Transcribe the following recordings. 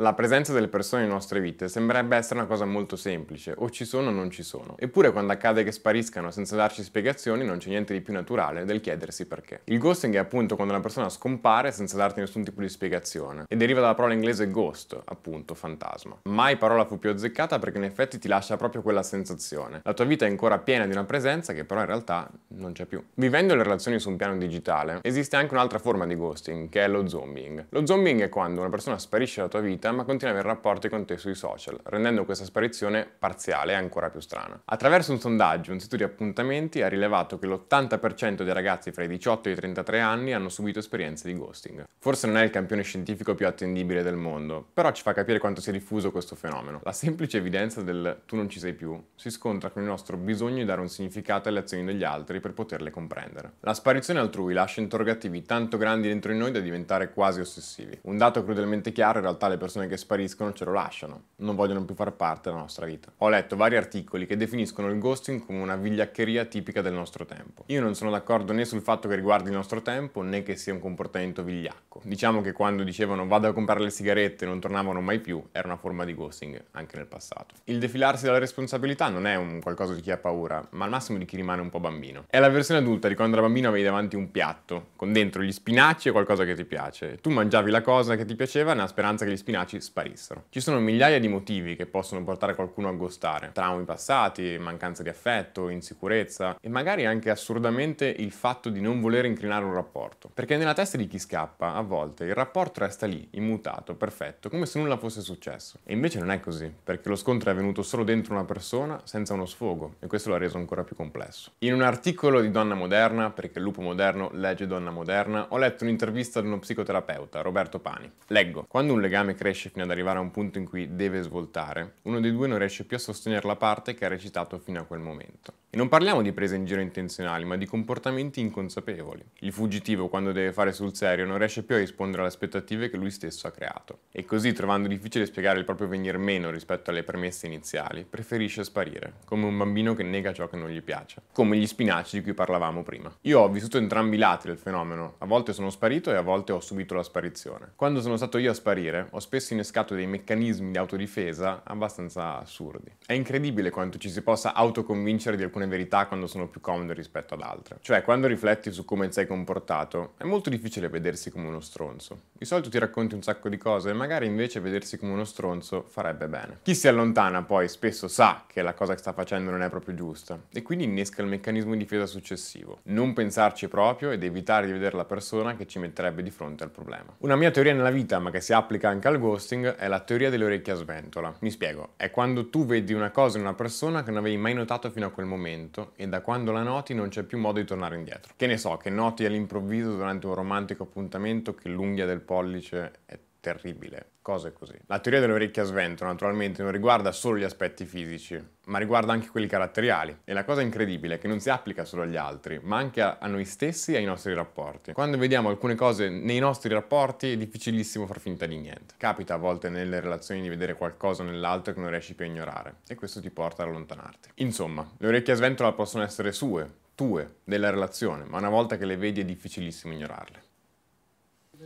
La presenza delle persone nelle nostre vite sembrerebbe essere una cosa molto semplice, o ci sono o non ci sono. Eppure quando accade che spariscano senza darci spiegazioni non c'è niente di più naturale del chiedersi perché. Il ghosting è appunto quando una persona scompare senza darti nessun tipo di spiegazione e deriva dalla parola inglese ghost, appunto fantasma. Mai parola fu più azzeccata perché in effetti ti lascia proprio quella sensazione. La tua vita è ancora piena di una presenza che però in realtà non c'è più. Vivendo le relazioni su un piano digitale, esiste anche un'altra forma di ghosting, che è lo zombing. Lo zombing è quando una persona sparisce dalla tua vita ma continua ad avere rapporti con te sui social, rendendo questa sparizione parziale e ancora più strana. Attraverso un sondaggio, un sito di appuntamenti ha rilevato che l'80% dei ragazzi fra i 18 e i 33 anni hanno subito esperienze di ghosting. Forse non è il campione scientifico più attendibile del mondo, però ci fa capire quanto sia diffuso questo fenomeno. La semplice evidenza del tu non ci sei più si scontra con il nostro bisogno di dare un significato alle azioni degli altri per poterle comprendere. La sparizione altrui lascia interrogativi tanto grandi dentro di noi da diventare quasi ossessivi. Un dato crudelmente chiaro in realtà le persone che spariscono ce lo lasciano, non vogliono più far parte della nostra vita. Ho letto vari articoli che definiscono il ghosting come una vigliaccheria tipica del nostro tempo. Io non sono d'accordo né sul fatto che riguardi il nostro tempo né che sia un comportamento vigliacco. Diciamo che quando dicevano vado a comprare le sigarette e non tornavano mai più era una forma di ghosting anche nel passato. Il defilarsi dalla responsabilità non è un qualcosa di chi ha paura, ma al massimo di chi rimane un po' bambino. È la versione adulta di quando da bambino avevi davanti un piatto con dentro gli spinaci e qualcosa che ti piace. Tu mangiavi la cosa che ti piaceva nella speranza che gli spinaci sparissero. Ci sono migliaia di motivi che possono portare qualcuno a gostare. Traumi passati, mancanza di affetto, insicurezza e magari anche assurdamente il fatto di non voler incrinare un rapporto. Perché nella testa di chi scappa, a volte, il rapporto resta lì, immutato, perfetto, come se nulla fosse successo. E invece non è così, perché lo scontro è avvenuto solo dentro una persona, senza uno sfogo, e questo l'ha reso ancora più complesso. In un articolo di Donna Moderna, perché il lupo moderno legge Donna Moderna, ho letto un'intervista ad uno psicoterapeuta, Roberto Pani. Leggo, quando un legame cresce fino ad arrivare a un punto in cui deve svoltare, uno dei due non riesce più a sostenere la parte che ha recitato fino a quel momento. Non parliamo di prese in giro intenzionali, ma di comportamenti inconsapevoli. Il fuggitivo, quando deve fare sul serio, non riesce più a rispondere alle aspettative che lui stesso ha creato. E così, trovando difficile spiegare il proprio venir meno rispetto alle premesse iniziali, preferisce sparire, come un bambino che nega ciò che non gli piace. Come gli spinaci di cui parlavamo prima. Io ho vissuto entrambi i lati del fenomeno. A volte sono sparito e a volte ho subito la sparizione. Quando sono stato io a sparire, ho spesso innescato dei meccanismi di autodifesa abbastanza assurdi. È incredibile quanto ci si possa autoconvincere di alcune alcune verità quando sono più comode rispetto ad altre. Cioè, quando rifletti su come sei comportato, è molto difficile vedersi come uno stronzo. Di solito ti racconti un sacco di cose e magari invece vedersi come uno stronzo farebbe bene. Chi si allontana poi spesso sa che la cosa che sta facendo non è proprio giusta e quindi innesca il meccanismo di difesa successivo. Non pensarci proprio ed evitare di vedere la persona che ci metterebbe di fronte al problema. Una mia teoria nella vita, ma che si applica anche al ghosting, è la teoria delle orecchie a sventola. Mi spiego, è quando tu vedi una cosa in una persona che non avevi mai notato fino a quel momento momento e da quando la noti non c'è più modo di tornare indietro. Che ne so, che noti all'improvviso durante un romantico appuntamento che l'unghia del pollice è terribile, cose così. La teoria dell'orecchia a svento naturalmente non riguarda solo gli aspetti fisici, ma riguarda anche quelli caratteriali. E la cosa incredibile è che non si applica solo agli altri, ma anche a noi stessi e ai nostri rapporti. Quando vediamo alcune cose nei nostri rapporti è difficilissimo far finta di niente. Capita a volte nelle relazioni di vedere qualcosa nell'altro che non riesci più a ignorare e questo ti porta ad allontanarti. Insomma, le orecchie a sventola possono essere sue, tue, della relazione, ma una volta che le vedi è difficilissimo ignorarle.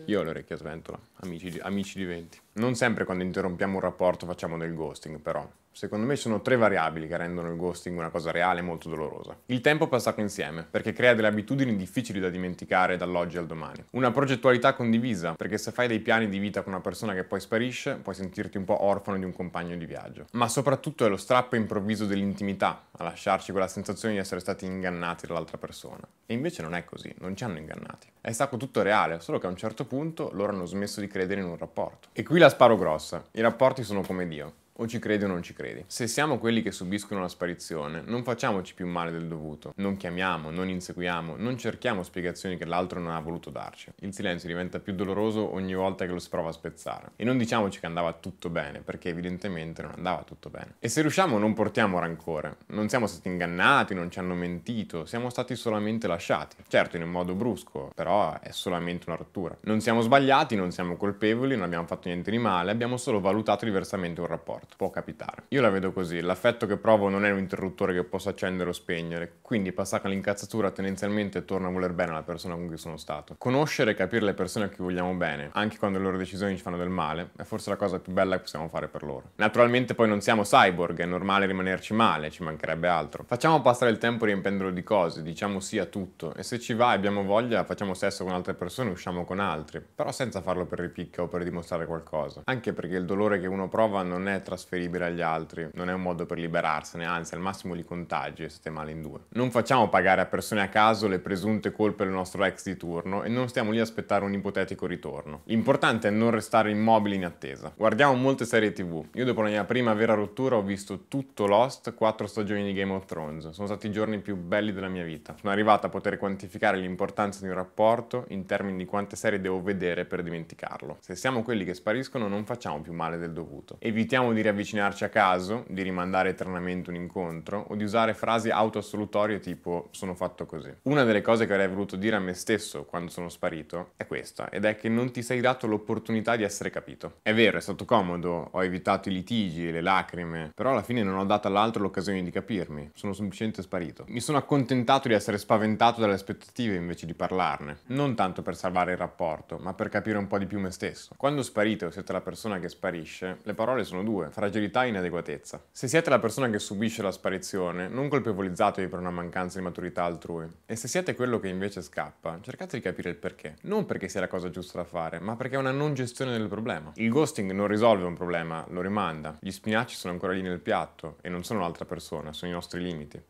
Io ho le orecchie a sventola, amici, amici di 20. Non sempre quando interrompiamo un rapporto facciamo del ghosting, però. Secondo me sono tre variabili che rendono il ghosting una cosa reale e molto dolorosa. Il tempo passato insieme, perché crea delle abitudini difficili da dimenticare dall'oggi al domani. Una progettualità condivisa, perché se fai dei piani di vita con una persona che poi sparisce, puoi sentirti un po' orfano di un compagno di viaggio. Ma soprattutto è lo strappo improvviso dell'intimità a lasciarci quella sensazione di essere stati ingannati dall'altra persona. E invece non è così, non ci hanno ingannati. È stato tutto reale, solo che a un certo punto loro hanno smesso di credere in un rapporto. E qui la sparo grossa. I rapporti sono come Dio. O ci credi o non ci credi. Se siamo quelli che subiscono la sparizione, non facciamoci più male del dovuto. Non chiamiamo, non inseguiamo, non cerchiamo spiegazioni che l'altro non ha voluto darci. Il silenzio diventa più doloroso ogni volta che lo si prova a spezzare. E non diciamoci che andava tutto bene, perché evidentemente non andava tutto bene. E se riusciamo non portiamo rancore. Non siamo stati ingannati, non ci hanno mentito, siamo stati solamente lasciati. Certo in un modo brusco, però è solamente una rottura. Non siamo sbagliati, non siamo colpevoli, non abbiamo fatto niente di male, abbiamo solo valutato diversamente un rapporto rapporto. Può capitare. Io la vedo così, l'affetto che provo non è un interruttore che posso accendere o spegnere, quindi passata l'incazzatura tendenzialmente torno a voler bene alla persona con cui sono stato. Conoscere e capire le persone a cui vogliamo bene, anche quando le loro decisioni ci fanno del male, è forse la cosa più bella che possiamo fare per loro. Naturalmente poi non siamo cyborg, è normale rimanerci male, ci mancherebbe altro. Facciamo passare il tempo riempendolo di cose, diciamo sì a tutto, e se ci va e abbiamo voglia facciamo sesso con altre persone, usciamo con altri, però senza farlo per ripicca o per dimostrare qualcosa. Anche perché il dolore che uno prova non è trasferibile agli altri, non è un modo per liberarsene, anzi al massimo li contagi e siete male in due. Non facciamo pagare a persone a caso le presunte colpe del nostro ex di turno e non stiamo lì a aspettare un ipotetico ritorno. L'importante è non restare immobili in attesa. Guardiamo molte serie tv. Io dopo la mia prima vera rottura ho visto tutto Lost, quattro stagioni di Game of Thrones. Sono stati i giorni più belli della mia vita. Sono arrivato a poter quantificare l'importanza di un rapporto in termini di quante serie devo vedere per dimenticarlo. Se siamo quelli che spariscono non facciamo più male del dovuto. Evitiamo di riavvicinarci a caso, di rimandare eternamente un incontro o di usare frasi autoassolutorie tipo sono fatto così. Una delle cose che avrei voluto dire a me stesso quando sono sparito è questa, ed è che non ti sei dato l'opportunità di essere capito. È vero, è stato comodo, ho evitato i litigi, le lacrime, però alla fine non ho dato all'altro l'occasione di capirmi, sono semplicemente sparito. Mi sono accontentato di essere spaventato dalle aspettative invece di parlarne, non tanto per salvare il rapporto, ma per capire un po' di più me stesso. Quando sparite o siete la persona che sparisce, le parole sono due, fragilità e inadeguatezza. Se siete la persona che subisce la sparizione, non colpevolizzatevi per una mancanza di maturità altrui. E se siete quello che invece scappa, cercate di capire il perché. Non perché sia la cosa giusta da fare, ma perché è una non gestione del problema. Il ghosting non risolve un problema, lo rimanda. Gli spinaci sono ancora lì nel piatto e non sono l'altra persona, sono i nostri limiti.